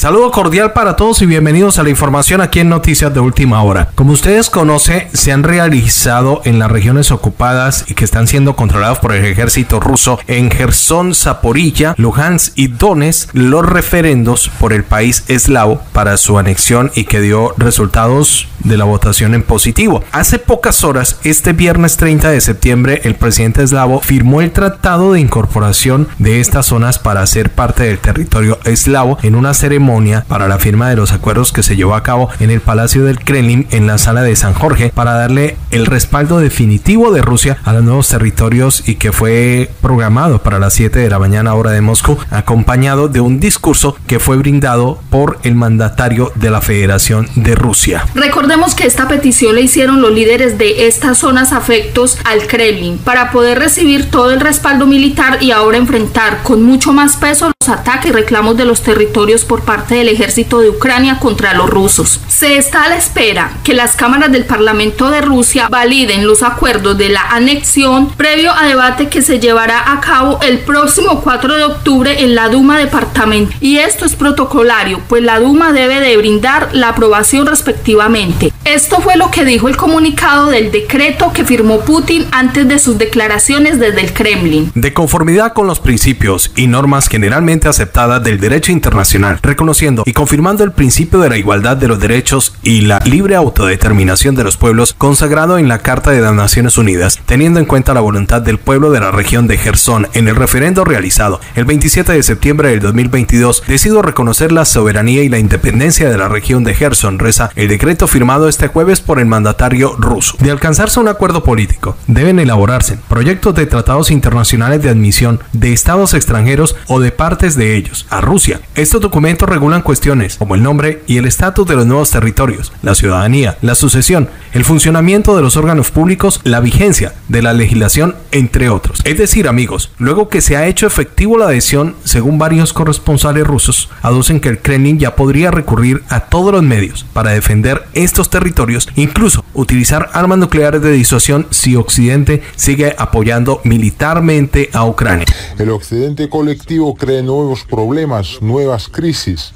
Saludo cordial para todos y bienvenidos a la información aquí en Noticias de Última Hora. Como ustedes conocen, se han realizado en las regiones ocupadas y que están siendo controladas por el ejército ruso en Gerson, Zaporilla, Luhansk y Donetsk los referendos por el país eslavo para su anexión y que dio resultados de la votación en positivo. Hace pocas horas, este viernes 30 de septiembre, el presidente eslavo firmó el tratado de incorporación de estas zonas para ser parte del territorio eslavo en una ceremonia para la firma de los acuerdos que se llevó a cabo en el Palacio del Kremlin en la sala de San Jorge para darle el respaldo definitivo de Rusia a los nuevos territorios y que fue programado para las 7 de la mañana hora de Moscú, acompañado de un discurso que fue brindado por el mandatario de la Federación de Rusia. Recordemos que esta petición la hicieron los líderes de estas zonas afectos al Kremlin para poder recibir todo el respaldo militar y ahora enfrentar con mucho más peso ataques y reclamos de los territorios por parte del ejército de Ucrania contra los rusos. Se está a la espera que las cámaras del Parlamento de Rusia validen los acuerdos de la anexión previo a debate que se llevará a cabo el próximo 4 de octubre en la Duma departamental. Y esto es protocolario, pues la Duma debe de brindar la aprobación respectivamente. Esto fue lo que dijo el comunicado del decreto que firmó Putin antes de sus declaraciones desde el Kremlin. De conformidad con los principios y normas generalmente aceptadas del derecho internacional, reconociendo y confirmando el principio de la igualdad de los derechos y la libre autodeterminación de los pueblos consagrado en la Carta de las Naciones Unidas, teniendo en cuenta la voluntad del pueblo de la región de Gerson en el referendo realizado el 27 de septiembre del 2022, decido reconocer la soberanía y la independencia de la región de Gerson, reza el decreto firmado este jueves por el mandatario ruso. De alcanzarse un acuerdo político, deben elaborarse proyectos de tratados internacionales de admisión de estados extranjeros o de de ellos a Rusia. Estos documentos regulan cuestiones como el nombre y el estatus de los nuevos territorios, la ciudadanía, la sucesión, el funcionamiento de los órganos públicos, la vigencia de la legislación, entre otros. Es decir, amigos, luego que se ha hecho efectivo la adhesión, según varios corresponsales rusos, aducen que el Kremlin ya podría recurrir a todos los medios para defender estos territorios, incluso utilizar armas nucleares de disuasión si Occidente sigue apoyando militarmente a Ucrania. El Occidente colectivo crea nuevos problemas, nuevas crisis.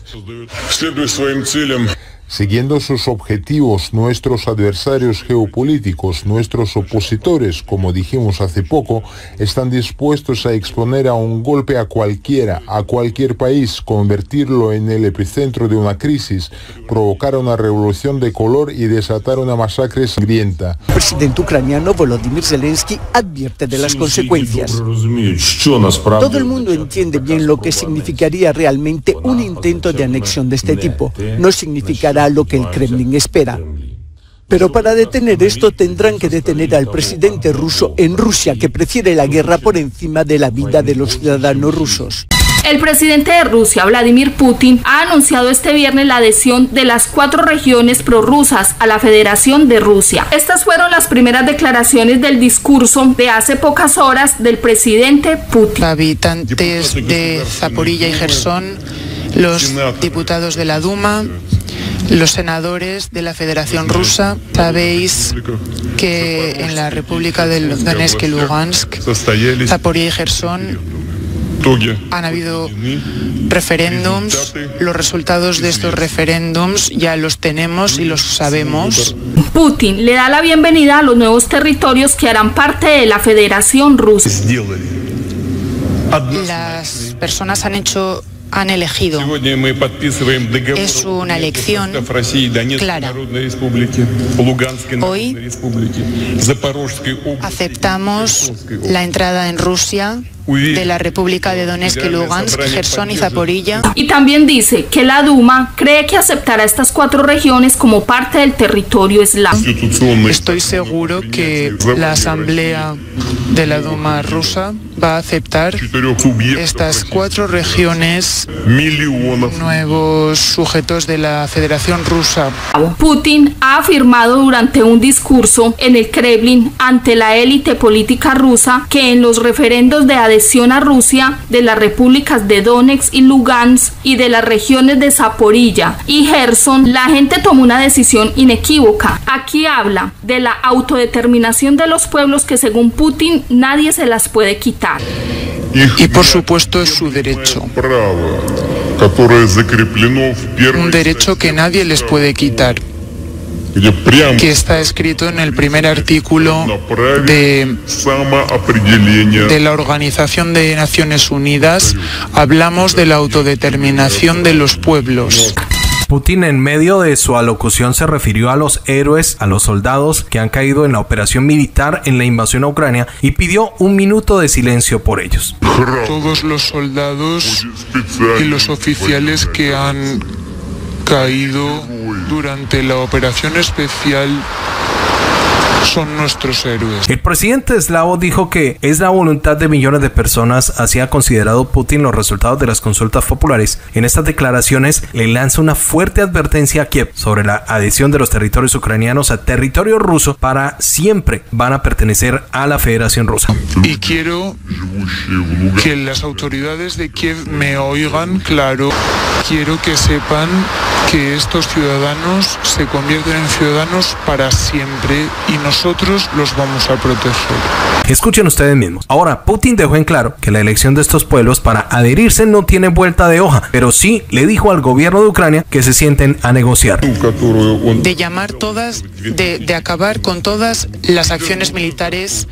Siguiendo sus objetivos, nuestros adversarios geopolíticos, nuestros opositores, como dijimos hace poco, están dispuestos a exponer a un golpe a cualquiera, a cualquier país, convertirlo en el epicentro de una crisis, provocar una revolución de color y desatar una masacre sangrienta. El presidente ucraniano Volodymyr Zelensky advierte de las consecuencias. Todo el mundo entiende bien lo que significaría realmente un intento de anexión de este tipo. No lo que el Kremlin espera. Pero para detener esto tendrán que detener al presidente ruso en Rusia, que prefiere la guerra por encima de la vida de los ciudadanos rusos. El presidente de Rusia, Vladimir Putin, ha anunciado este viernes la adhesión de las cuatro regiones prorrusas a la Federación de Rusia. Estas fueron las primeras declaraciones del discurso de hace pocas horas del presidente Putin. Habitantes de Zaporilla y Gerson, los diputados de la Duma, los senadores de la Federación Rusa. Sabéis que en la República del Donetsk y Lugansk, Zaporizhia y Gerson han habido referéndums. Los resultados de estos referéndums ya los tenemos y los sabemos. Putin le da la bienvenida a los nuevos territorios que harán parte de la Federación Rusa. Las personas han hecho han elegido. Es una elección clara. Hoy aceptamos la entrada en Rusia de la República de Donetsk y Lugansk, Gerson y Zaporilla. Y también dice que la Duma cree que aceptará estas cuatro regiones como parte del territorio eslavo. Estoy seguro que la Asamblea de la Duma rusa va a aceptar estas cuatro regiones nuevos sujetos de la Federación Rusa. Putin ha afirmado durante un discurso en el Kremlin ante la élite política rusa que en los referendos de adhesión a Rusia de las repúblicas de Donetsk y Lugansk y de las regiones de Zaporilla y Gerson, la gente tomó una decisión inequívoca. Aquí habla de la autodeterminación de los pueblos que según Putin nadie se las puede quitar. Y por supuesto es su derecho. un derecho que nadie les puede quitar que está escrito en el primer artículo de, de la Organización de Naciones Unidas. Hablamos de la autodeterminación de los pueblos. Putin en medio de su alocución se refirió a los héroes, a los soldados que han caído en la operación militar en la invasión a Ucrania y pidió un minuto de silencio por ellos. Todos los soldados y los oficiales que han caído durante la operación especial son nuestros héroes. El presidente eslavo dijo que es la voluntad de millones de personas, así ha considerado Putin los resultados de las consultas populares. En estas declaraciones le lanza una fuerte advertencia a Kiev sobre la adhesión de los territorios ucranianos a territorio ruso para siempre van a pertenecer a la Federación Rusa. Y quiero que las autoridades de Kiev me oigan claro. Quiero que sepan que estos ciudadanos se convierten en ciudadanos para siempre y no nosotros los vamos a proteger. Escuchen ustedes mismos. Ahora, Putin dejó en claro que la elección de estos pueblos para adherirse no tiene vuelta de hoja, pero sí le dijo al gobierno de Ucrania que se sienten a negociar. De llamar todas, de, de acabar con todas las acciones militares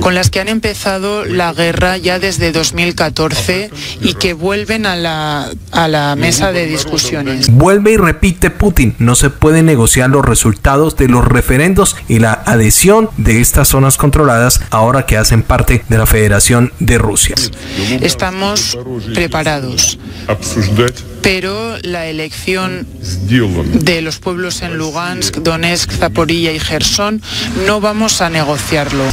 con las que han empezado la guerra ya desde 2014 y que vuelven a la, a la mesa de discusiones. Vuelve y repite Putin, no se pueden negociar los resultados de los referendos y la adhesión de estas zonas controladas ahora que hacen parte de la Federación de Rusia. Estamos preparados pero la elección de los pueblos en Lugansk, Donetsk, Zaporilla y Gerson no vamos a negociarlo.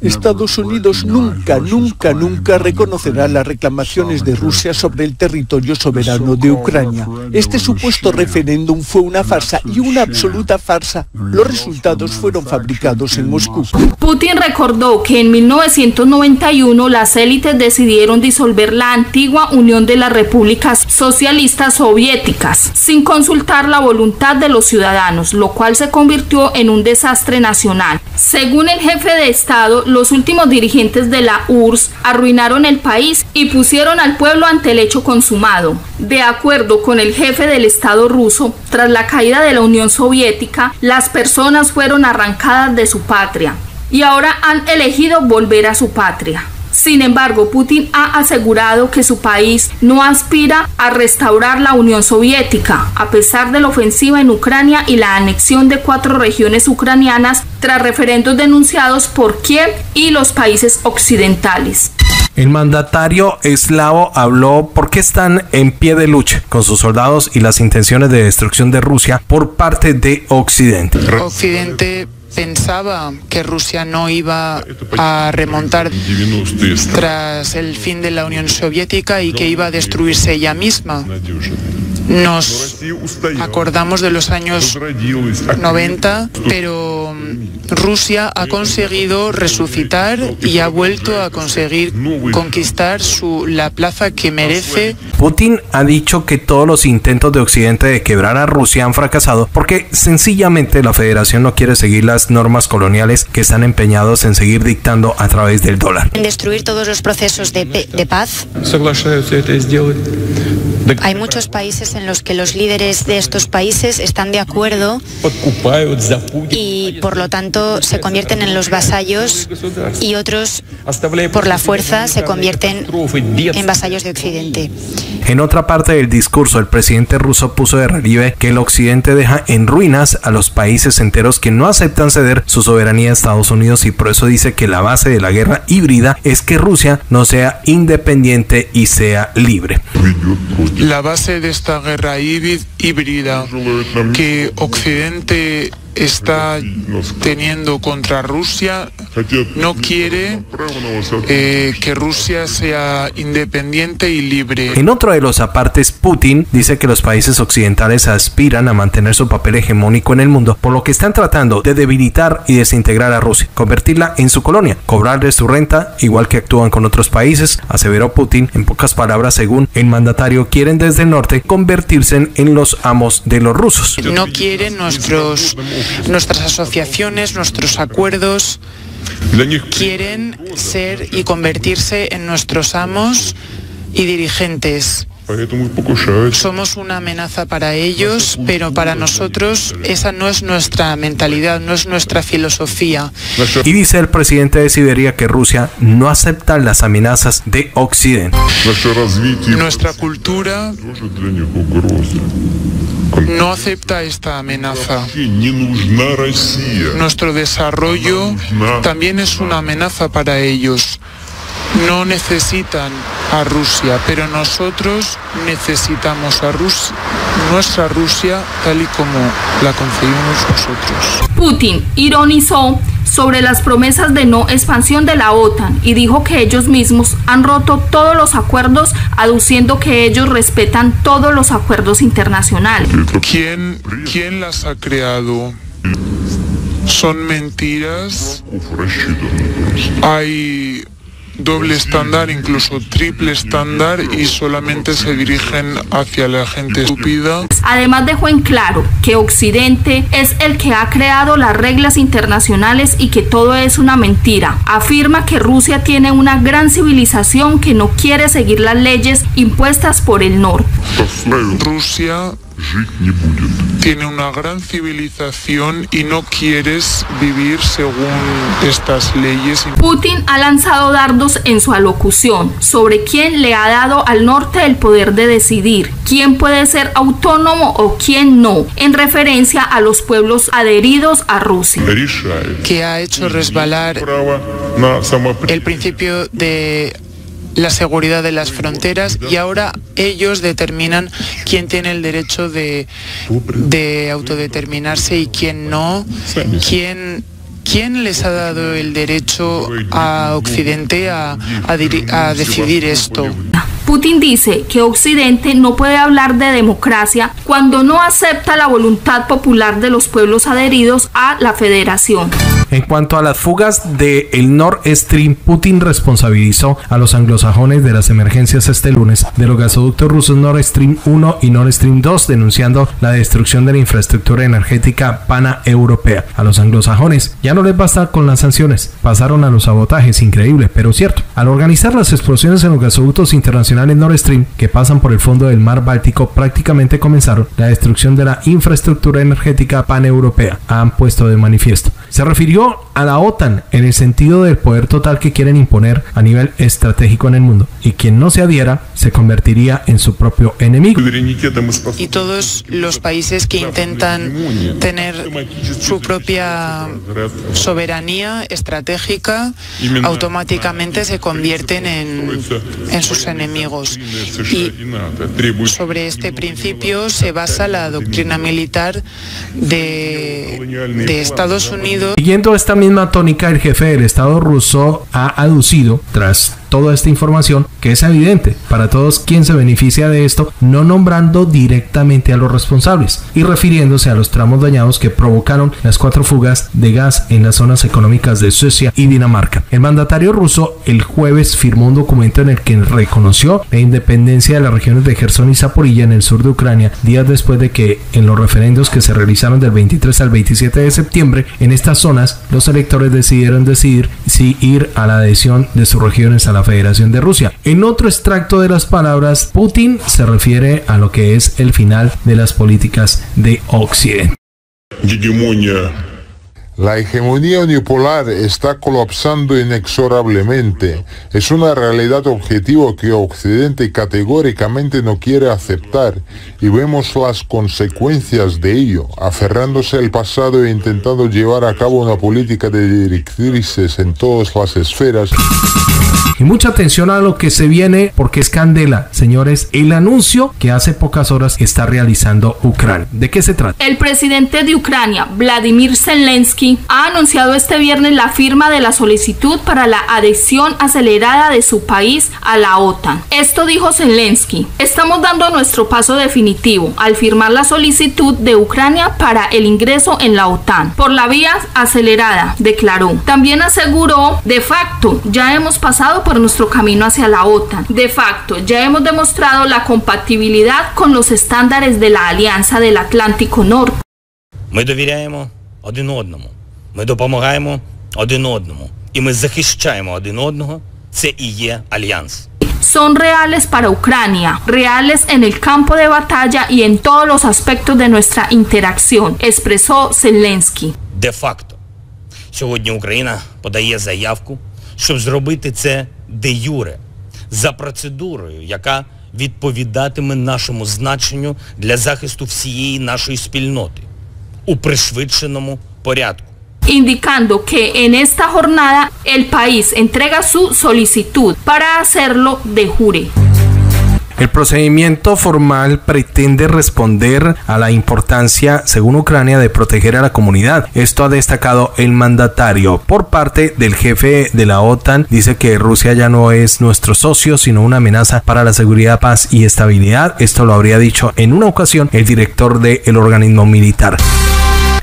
Estados Unidos nunca, nunca, nunca reconocerá las reclamaciones de Rusia sobre el territorio soberano de Ucrania. Este supuesto referéndum fue una farsa y una absoluta farsa. Los resultados fueron fabricados en Moscú. Putin recordó que en 1991 las élites decidieron disolver la antigua Unión de las Repúblicas Socialistas Soviéticas sin consultar la voluntad de los ciudadanos, lo cual se convirtió en un desastre nacional. Según el jefe de Estado, los últimos dirigentes de la URSS arruinaron el país y pusieron al pueblo ante el hecho consumado. De acuerdo con el jefe del Estado ruso, tras la caída de la Unión Soviética, las personas fueron arrancadas de su patria y ahora han elegido volver a su patria. Sin embargo, Putin ha asegurado que su país no aspira a restaurar la Unión Soviética, a pesar de la ofensiva en Ucrania y la anexión de cuatro regiones ucranianas tras referendos denunciados por Kiev y los países occidentales. El mandatario eslavo habló por qué están en pie de lucha con sus soldados y las intenciones de destrucción de Rusia por parte de Occidente. Occidente pensaba que Rusia no iba a remontar tras el fin de la Unión Soviética y que iba a destruirse ella misma. Nos acordamos de los años 90, pero Rusia ha conseguido resucitar y ha vuelto a conseguir conquistar su, la plaza que merece. Putin ha dicho que todos los intentos de Occidente de quebrar a Rusia han fracasado porque sencillamente la federación no quiere seguir las normas coloniales que están empeñados en seguir dictando a través del dólar. En destruir todos los procesos de, de paz. Hay muchos países en los que los líderes de estos países están de acuerdo y por lo tanto se convierten en los vasallos y otros por la fuerza se convierten en vasallos de Occidente. En otra parte del discurso, el presidente ruso puso de relieve que el Occidente deja en ruinas a los países enteros que no aceptan ceder su soberanía a Estados Unidos y por eso dice que la base de la guerra híbrida es que Rusia no sea independiente y sea libre. La base de esta guerra híbrida que Occidente está teniendo contra Rusia no quiere eh, que Rusia sea independiente y libre. En otro de los apartes, Putin dice que los países occidentales aspiran a mantener su papel hegemónico en el mundo, por lo que están tratando de debilitar y desintegrar a Rusia, convertirla en su colonia, cobrarle su renta, igual que actúan con otros países, aseveró Putin. En pocas palabras, según el mandatario, quieren desde el norte convertirse en los amos de los rusos. No quieren nuestros nuestras asociaciones, nuestros acuerdos quieren ser y convertirse en nuestros amos y dirigentes. Somos una amenaza para ellos, pero para nosotros esa no es nuestra mentalidad, no es nuestra filosofía. Y dice el presidente de Siberia que Rusia no acepta las amenazas de Occidente. Nuestra cultura no acepta esta amenaza. Nuestro desarrollo también es una amenaza para ellos no necesitan a Rusia, pero nosotros necesitamos a Rusia, nuestra Rusia tal y como la concebimos nosotros. Putin ironizó sobre las promesas de no expansión de la OTAN y dijo que ellos mismos han roto todos los acuerdos, aduciendo que ellos respetan todos los acuerdos internacionales. ¿Quién, quién las ha creado? Son mentiras. Hay doble estándar, incluso triple estándar y solamente se dirigen hacia la gente estúpida. Además dejó en claro que Occidente es el que ha creado las reglas internacionales y que todo es una mentira. Afirma que Rusia tiene una gran civilización que no quiere seguir las leyes impuestas por el norte. Rusia tiene una gran civilización y no quieres vivir según estas leyes. Putin ha lanzado dardos en su alocución sobre quién le ha dado al norte el poder de decidir, quién puede ser autónomo o quién no, en referencia a los pueblos adheridos a Rusia. Que ha hecho resbalar el principio de la seguridad de las fronteras y ahora ellos determinan quién tiene el derecho de, de autodeterminarse y quién no, quién ¿Quién les ha dado el derecho a Occidente a, a, decidir esto? Putin dice que Occidente no puede hablar de democracia cuando no acepta la voluntad popular de los pueblos adheridos a la federación. En cuanto a las fugas del el Nord Stream, Putin responsabilizó a los anglosajones de las emergencias este lunes de los gasoductos rusos Nord Stream 1 y Nord Stream 2, denunciando la destrucción de la infraestructura energética pana-europea. A los anglosajones ya no les basta con las sanciones, pasaron a los sabotajes, increíble, pero cierto. Al organizar las explosiones en los gasoductos internacionales Nord Stream que pasan por el fondo del mar Báltico, prácticamente comenzaron la destrucción de la infraestructura energética paneuropea, han puesto de manifiesto. Se refirió a la OTAN en el sentido del poder total que quieren imponer a nivel estratégico en el mundo y quien no se adhiera se convertiría en su propio enemigo. Y todos los países que intentan tener su propia soberanía estratégica automáticamente se convierten en, en sus enemigos. Y sobre este principio se basa la doctrina militar de, de Estados Unidos. Siguiendo esta misma tónica, el jefe del Estado ruso ha aducido, tras toda esta información que es evidente para todos quien se beneficia de esto, no nombrando directamente a los responsables y refiriéndose a los tramos dañados que provocaron las cuatro fugas de gas en las zonas económicas de Suecia y Dinamarca. El mandatario ruso el jueves firmó un documento en el que reconoció la independencia de las regiones de Gerson y Zaporilla en el sur de Ucrania, días después de que en los referendos que se realizaron del 23 al 27 de septiembre en estas zonas los electores decidieron decidir si ir a la adhesión de sus regiones a la Federación de Rusia. En otro extracto de las palabras, Putin se refiere a lo que es el final de las políticas de Occidente. La hegemonía unipolar está colapsando inexorablemente. Es una realidad objetiva que Occidente categóricamente no quiere aceptar y vemos las consecuencias de ello, aferrándose al pasado e intentando llevar a cabo una política de directrices en todas las esferas. Y mucha atención a lo que se viene porque es candela, señores, el anuncio que hace pocas horas está realizando Ucrania. ¿De qué se trata? El presidente de Ucrania, Vladimir Zelensky, ha anunciado este viernes la firma de la solicitud para la adhesión acelerada de su país a la OTAN. Esto dijo Zelensky. Estamos dando nuestro paso definitivo al firmar la solicitud de Ucrania para el ingreso en la OTAN por la vía acelerada, declaró. También aseguró, de facto, ya hemos pasado por por nuestro camino hacia la OTAN. De facto, ya hemos demostrado la compatibilidad con los estándares de la Alianza del Atlántico Norte. Ми довіряємо один одному. Ми допомагаємо один одному. і ми захищаємо один одного, це і є альянс. son reales para Ucrania, reales en el campo de batalla y en todos los aspectos de nuestra interacción, expresó Zelensky. Де-факто, сьогодні Україна подає заявку, щоб зробити це де юре, за процедурою, яка відповідатиме нашому значенню для захисту всієї нашої спільноти у пришвидшеному порядку. indicando que en esta jornada el país entrega su solicitud para hacerlo de jure. El procedimiento formal pretende responder a la importancia, según Ucrania, de proteger a la comunidad. Esto ha destacado el mandatario. Por parte del jefe de la OTAN, dice que Rusia ya no es nuestro socio, sino una amenaza para la seguridad, paz y estabilidad. Esto lo habría dicho en una ocasión el director del organismo militar.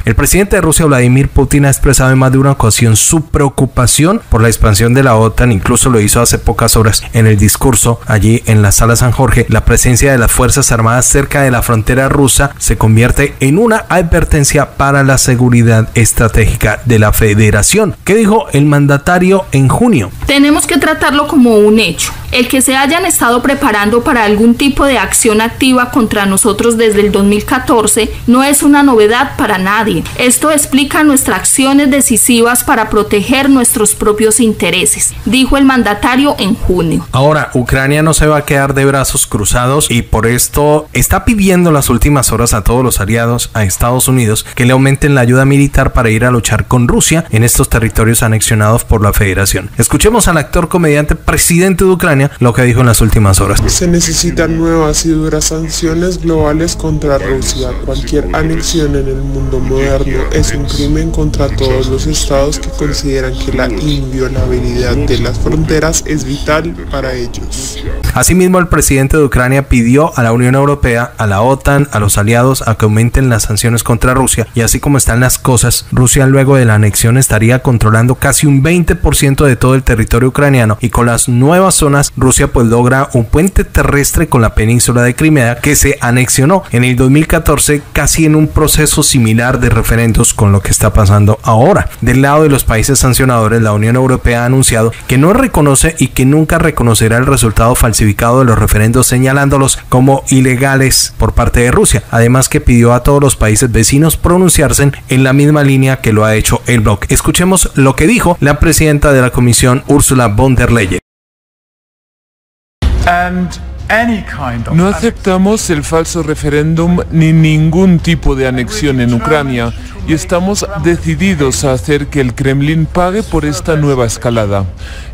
El presidente de Rusia, Vladimir Putin, ha expresado en más de una ocasión su preocupación por la expansión de la OTAN, incluso lo hizo hace pocas horas en el discurso allí en la sala San Jorge. La presencia de las Fuerzas Armadas cerca de la frontera rusa se convierte en una advertencia para la seguridad estratégica de la federación. ¿Qué dijo el mandatario en junio? Tenemos que tratarlo como un hecho. El que se hayan estado preparando para algún tipo de acción activa contra nosotros desde el 2014 no es una novedad para nadie. Esto explica nuestras acciones decisivas para proteger nuestros propios intereses, dijo el mandatario en junio. Ahora, Ucrania no se va a quedar de brazos cruzados y por esto está pidiendo las últimas horas a todos los aliados, a Estados Unidos, que le aumenten la ayuda militar para ir a luchar con Rusia en estos territorios anexionados por la Federación. Escuchemos al actor comediante presidente de Ucrania lo que dijo en las últimas horas. Se necesitan nuevas y duras sanciones globales contra Rusia. Cualquier anexión en el mundo moderno es un crimen contra todos los estados que consideran que la inviolabilidad de las fronteras es vital para ellos. Asimismo, el presidente de Ucrania pidió a la Unión Europea, a la OTAN, a los aliados a que aumenten las sanciones contra Rusia y así como están las cosas, Rusia luego de la anexión estaría controlando casi un 20% de todo el territorio ucraniano y con las nuevas zonas Rusia pues logra un puente terrestre con la península de Crimea que se anexionó en el 2014 casi en un proceso similar de referendos con lo que está pasando ahora. Del lado de los países sancionadores, la Unión Europea ha anunciado que no reconoce y que nunca reconocerá el resultado falsificado de los referendos señalándolos como ilegales por parte de Rusia. Además que pidió a todos los países vecinos pronunciarse en la misma línea que lo ha hecho el bloque. Escuchemos lo que dijo la presidenta de la Comisión, Ursula von der Leyen. No aceptamos el falso referéndum ni ningún tipo de anexión en Ucrania y estamos decididos a hacer que el Kremlin pague por esta nueva escalada.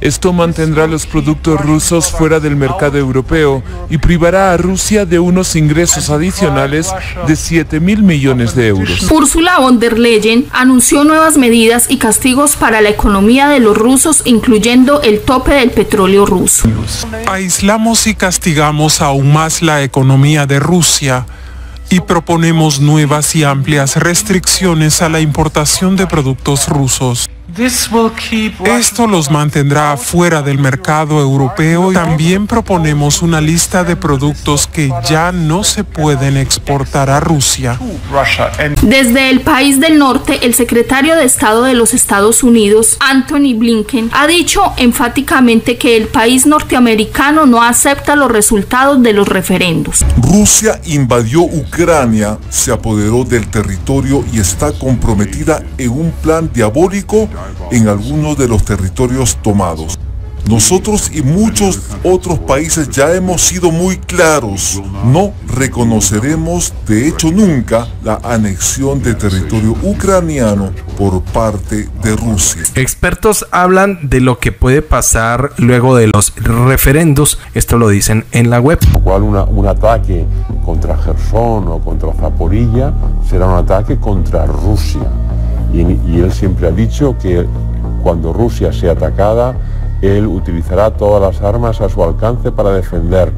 Esto mantendrá los productos rusos fuera del mercado europeo y privará a Rusia de unos ingresos adicionales de 7 mil millones de euros. Ursula von der Leyen anunció nuevas medidas y castigos para la economía de los rusos, incluyendo el tope del petróleo ruso. Aislamos y castigamos aún más la economía de Rusia y proponemos nuevas y amplias restricciones a la importación de productos rusos. Esto los mantendrá fuera del mercado europeo. También proponemos una lista de productos que ya no se pueden exportar a Rusia. Desde el país del norte, el secretario de Estado de los Estados Unidos, Anthony Blinken, ha dicho enfáticamente que el país norteamericano no acepta los resultados de los referendos. Rusia invadió Ucrania, se apoderó del territorio y está comprometida en un plan diabólico en algunos de los territorios tomados. Nosotros y muchos otros países ya hemos sido muy claros. No reconoceremos, de hecho nunca, la anexión de territorio ucraniano por parte de Rusia. Expertos hablan de lo que puede pasar luego de los referendos. Esto lo dicen en la web. Cual un ataque contra Gerson o contra Zaporilla será un ataque contra Rusia. Y, él siempre ha dicho que cuando Rusia sea atacada, él utilizará todas las armas a su alcance para defender.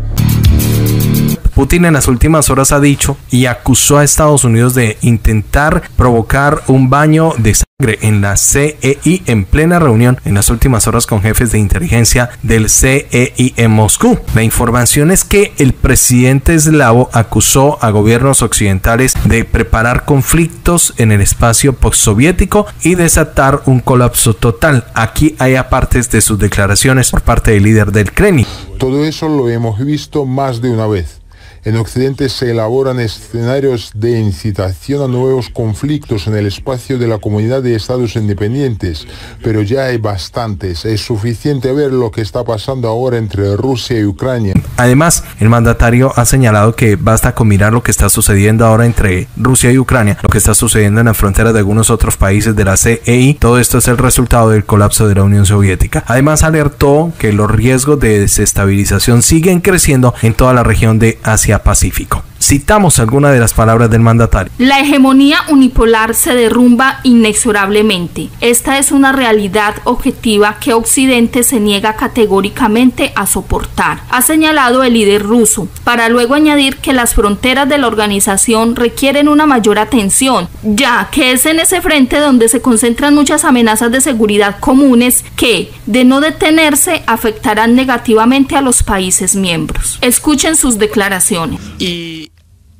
Putin en las últimas horas ha dicho y acusó a Estados Unidos de intentar provocar un baño de sangre en la CEI en plena reunión en las últimas horas con jefes de inteligencia del CEI en Moscú. La información es que el presidente eslavo acusó a gobiernos occidentales de preparar conflictos en el espacio postsoviético y desatar un colapso total. Aquí hay apartes de sus declaraciones por parte del líder del Kremlin. Todo eso lo hemos visto más de una vez. En Occidente se elaboran escenarios de incitación a nuevos conflictos en el espacio de la comunidad de estados independientes, pero ya hay bastantes. Es suficiente ver lo que está pasando ahora entre Rusia y Ucrania. Además, el mandatario ha señalado que basta con mirar lo que está sucediendo ahora entre Rusia y Ucrania, lo que está sucediendo en la frontera de algunos otros países de la CEI. Todo esto es el resultado del colapso de la Unión Soviética. Además, alertó que los riesgos de desestabilización siguen creciendo en toda la región de Asia Pacífico. Citamos algunas de las palabras del mandatario. La hegemonía unipolar se derrumba inexorablemente. Esta es una realidad objetiva que Occidente se niega categóricamente a soportar, ha señalado el líder ruso, para luego añadir que las fronteras de la organización requieren una mayor atención, ya que es en ese frente donde se concentran muchas amenazas de seguridad comunes que, de no detenerse, afectarán negativamente a los países miembros. Escuchen sus declaraciones. Y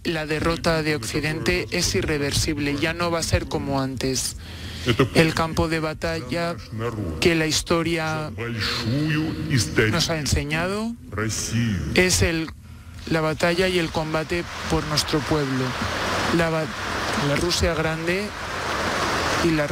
la derrota de Occidente es irreversible, ya no va a ser como antes. El campo de batalla que la historia nos ha enseñado es el, la batalla y el combate por nuestro pueblo. La, la Rusia grande y la.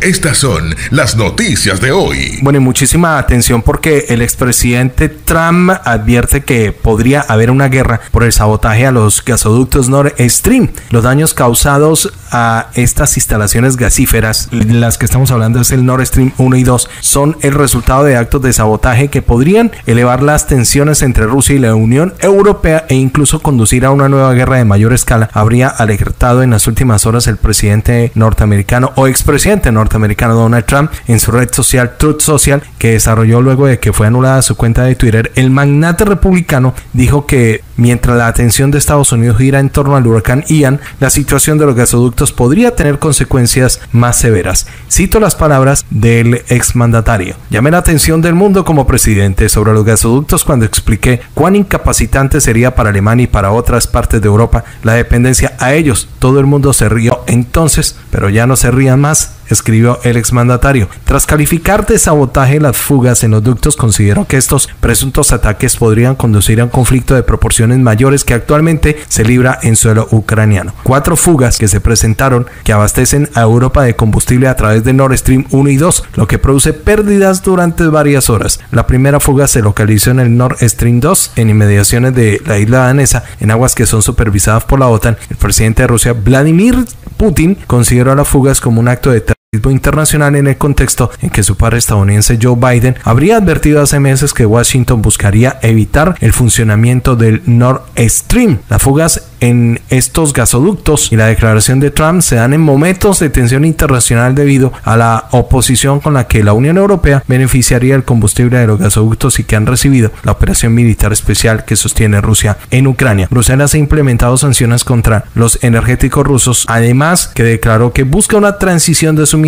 Estas son las noticias de hoy. Bueno, y muchísima atención porque el expresidente Trump advierte que podría haber una guerra por el sabotaje a los gasoductos Nord Stream. Los daños causados a estas instalaciones gasíferas, las que estamos hablando es el Nord Stream 1 y 2, son el resultado de actos de sabotaje que podrían elevar las tensiones entre Rusia y la Unión Europea e incluso conducir a una nueva guerra de mayor escala, habría alertado en las últimas horas el presidente norteamericano o expresidente norteamericano Donald Trump en su red social Truth Social que desarrolló luego de que fue anulada su cuenta de Twitter. El magnate republicano dijo que mientras la atención de Estados Unidos gira en torno al huracán Ian, la situación de los gasoductos podría tener consecuencias más severas. Cito las palabras del exmandatario. Llamé la atención del mundo como presidente sobre los gasoductos cuando expliqué cuán incapacitante sería para Alemania y para otras partes de Europa la dependencia a ellos. Todo el mundo se rió entonces, pero ya no se rían más escribió el exmandatario. Tras calificar de sabotaje las fugas en los ductos, consideró que estos presuntos ataques podrían conducir a un conflicto de proporciones mayores que actualmente se libra en suelo ucraniano. Cuatro fugas que se presentaron que abastecen a Europa de combustible a través de Nord Stream 1 y 2, lo que produce pérdidas durante varias horas. La primera fuga se localizó en el Nord Stream 2, en inmediaciones de la isla danesa, en aguas que son supervisadas por la OTAN. El presidente de Rusia, Vladimir Putin, consideró las fugas como un acto de internacional en el contexto en que su padre estadounidense Joe Biden habría advertido hace meses que Washington buscaría evitar el funcionamiento del Nord Stream. Las fugas en estos gasoductos y la declaración de Trump se dan en momentos de tensión internacional debido a la oposición con la que la Unión Europea beneficiaría el combustible de los gasoductos y que han recibido la operación militar especial que sostiene Rusia en Ucrania. Bruselas ha implementado sanciones contra los energéticos rusos, además que declaró que busca una transición de suministro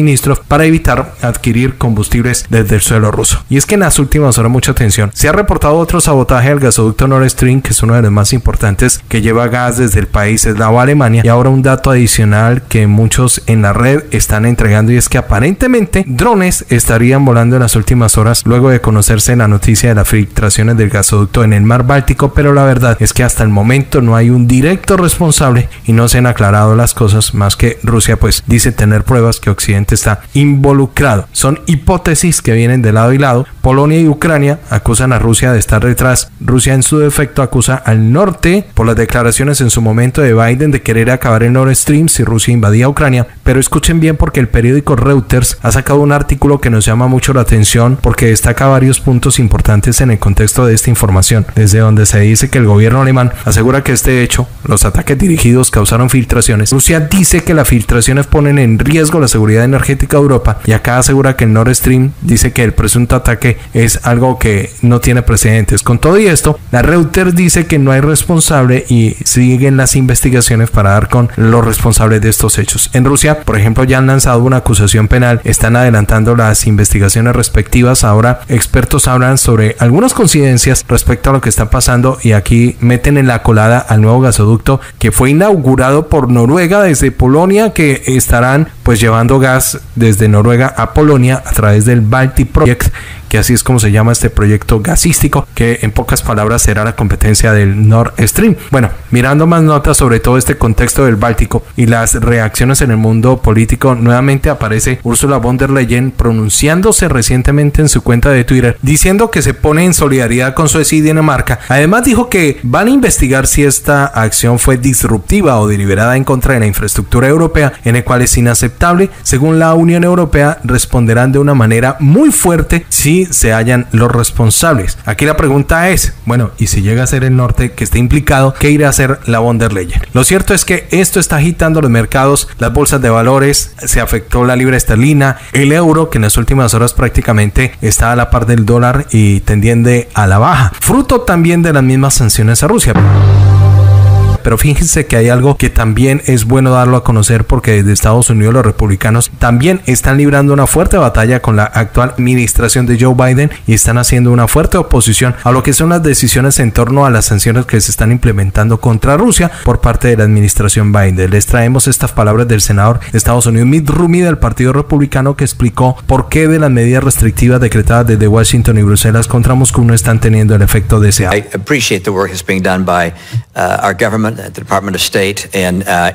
para evitar adquirir combustibles desde el suelo ruso. Y es que en las últimas horas mucha atención se ha reportado otro sabotaje al gasoducto Nord Stream, que es uno de los más importantes que lleva gas desde el país eslavo Alemania. Y ahora un dato adicional que muchos en la red están entregando y es que aparentemente drones estarían volando en las últimas horas luego de conocerse la noticia de las filtraciones del gasoducto en el mar Báltico, pero la verdad es que hasta el momento no hay un directo responsable y no se han aclarado las cosas más que Rusia pues dice tener pruebas que Occidente está involucrado. Son hipótesis que vienen de lado y lado. Polonia y Ucrania acusan a Rusia de estar detrás. Rusia en su defecto acusa al norte por las declaraciones en su momento de Biden de querer acabar el Nord Stream si Rusia invadía Ucrania, pero escuchen bien porque el periódico Reuters ha sacado un artículo que nos llama mucho la atención porque destaca varios puntos importantes en el contexto de esta información, desde donde se dice que el gobierno alemán asegura que este hecho, los ataques dirigidos causaron filtraciones. Rusia dice que las filtraciones ponen en riesgo la seguridad energética Europa y acá asegura que el Nord Stream dice que el presunto ataque es algo que no tiene precedentes. Con todo y esto, la Reuters dice que no hay responsable y siguen las investigaciones para dar con los responsables de estos hechos. En Rusia, por ejemplo, ya han lanzado una acusación penal, están adelantando las investigaciones respectivas. Ahora, expertos hablan sobre algunas coincidencias respecto a lo que está pasando y aquí meten en la colada al nuevo gasoducto que fue inaugurado por Noruega desde Polonia, que estarán pues llevando gas desde Noruega a Polonia a través del Baltic Project que así es como se llama este proyecto gasístico, que en pocas palabras será la competencia del Nord Stream. Bueno, mirando más notas sobre todo este contexto del Báltico y las reacciones en el mundo político, nuevamente aparece Ursula von der Leyen pronunciándose recientemente en su cuenta de Twitter, diciendo que se pone en solidaridad con Suecia y Dinamarca. Además dijo que van a investigar si esta acción fue disruptiva o deliberada en contra de la infraestructura europea, en el cual es inaceptable. Según la Unión Europea, responderán de una manera muy fuerte si se hallan los responsables. Aquí la pregunta es, bueno, y si llega a ser el norte que esté implicado, ¿qué irá a hacer la von Leyen? Lo cierto es que esto está agitando los mercados, las bolsas de valores, se afectó la libra esterlina, el euro que en las últimas horas prácticamente está a la par del dólar y tendiendo a la baja, fruto también de las mismas sanciones a Rusia. Pero fíjense que hay algo que también es bueno darlo a conocer porque desde Estados Unidos los republicanos también están librando una fuerte batalla con la actual administración de Joe Biden y están haciendo una fuerte oposición a lo que son las decisiones en torno a las sanciones que se están implementando contra Rusia por parte de la administración Biden. Les traemos estas palabras del senador de Estados Unidos Mitt Romney del Partido Republicano que explicó por qué de las medidas restrictivas decretadas desde Washington y Bruselas contra Moscú no están teniendo el efecto deseado. I appreciate the work that's being done by uh, at the Department of State and uh,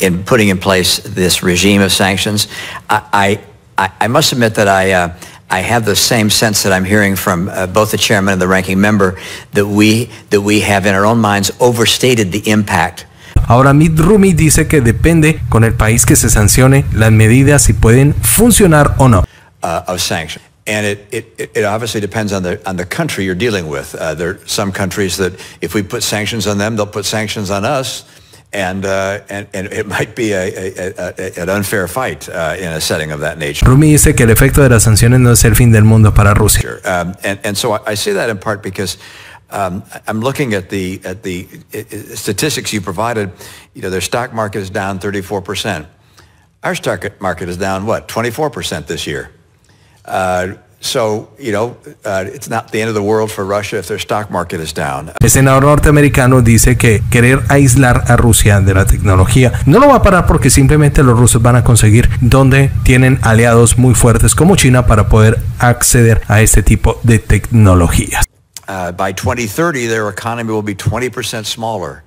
in putting in place this regime of sanctions. I, I, I must admit that I, uh, I have the same sense that I'm hearing from uh, both the chairman and the ranking member that we, that we have in our own minds overstated the impact Ahora Mitt Rumi dice que depende con el país que se sancione las medidas si pueden funcionar o no. Uh, of sanctions. And it, it, it obviously depends on the, on the country you're dealing with. Uh, there are some countries that if we put sanctions on them, they'll put sanctions on us. And, uh, and, and, it might be a, a, a, an unfair fight uh, in a setting of that nature. Rumi dice que el efecto de las sanciones no es el fin del mundo para Rusia. Um, and, and so I, I say that in part because um, I'm looking at the, at the statistics you provided. You know, their stock market is down 34%. Our stock market is down, what, 24% this year. El senador norteamericano dice que querer aislar a Rusia de la tecnología no lo va a parar porque simplemente los rusos van a conseguir donde tienen aliados muy fuertes como China para poder acceder a este tipo de tecnologías. Uh, by 2030, their economy will be 20% smaller.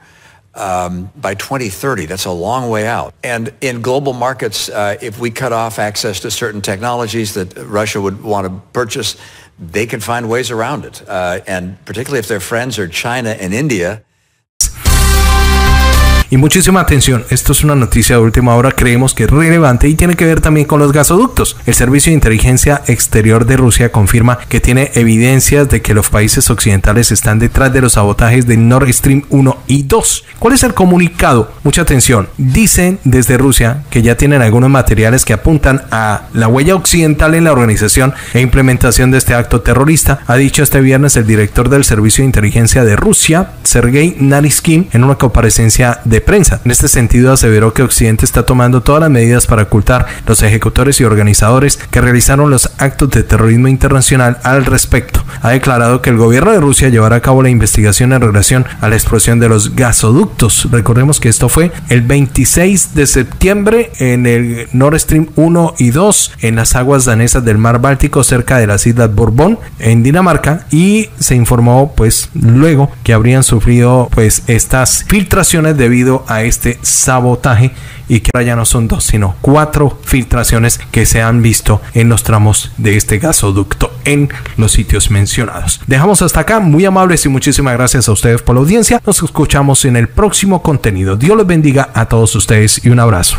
Um, by 2030. That's a long way out. And in global markets, uh, if we cut off access to certain technologies that Russia would want to purchase, they can find ways around it. Uh, and particularly if their friends are China and India, Y muchísima atención, esto es una noticia de última hora, creemos que es relevante y tiene que ver también con los gasoductos. El Servicio de Inteligencia Exterior de Rusia confirma que tiene evidencias de que los países occidentales están detrás de los sabotajes de Nord Stream 1 y 2. ¿Cuál es el comunicado? Mucha atención. Dicen desde Rusia que ya tienen algunos materiales que apuntan a la huella occidental en la organización e implementación de este acto terrorista, ha dicho este viernes el director del Servicio de Inteligencia de Rusia, Sergei Nariskin, en una comparecencia de prensa. En este sentido, aseveró que Occidente está tomando todas las medidas para ocultar los ejecutores y organizadores que realizaron los actos de terrorismo internacional al respecto. Ha declarado que el gobierno de Rusia llevará a cabo la investigación en relación a la explosión de los gasoductos. Recordemos que esto fue el 26 de septiembre en el Nord Stream 1 y 2 en las aguas danesas del mar Báltico cerca de las islas Bourbon en Dinamarca y se informó pues luego que habrían sufrido pues estas filtraciones debido a este sabotaje y que ahora ya no son dos, sino cuatro filtraciones que se han visto en los tramos de este gasoducto en los sitios mencionados. Dejamos hasta acá, muy amables y muchísimas gracias a ustedes por la audiencia. Nos escuchamos en el próximo contenido. Dios los bendiga a todos ustedes y un abrazo.